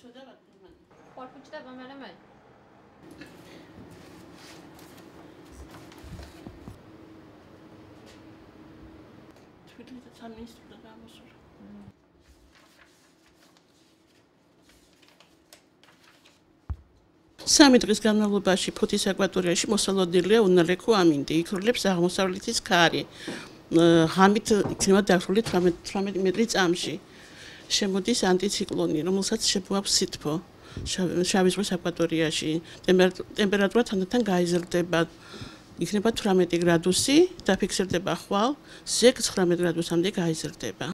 ხდება მე მე თვითონ სამინისტროდან გამოსულა. სამი დღის განმავლობაში ფუთის აკვატორიაში მოსალოდნელია უნალექო ამინდი. იქროლებს აღმოსავლეთის ქარი. ღამით იქნება დაგრული 18 18 მეტრი წამში. შემოდის ანტიციკლონი, რომელსაც შეგვაქვს სითბო. შავი ზღვის აკვატორიაში ტემპერატურა თანდათან გაიზრდება. იქნება 18 გრადუსი, დაფიქსირდება ხვალ, ზეგ 19 გრადუსამდე გაიზრდება.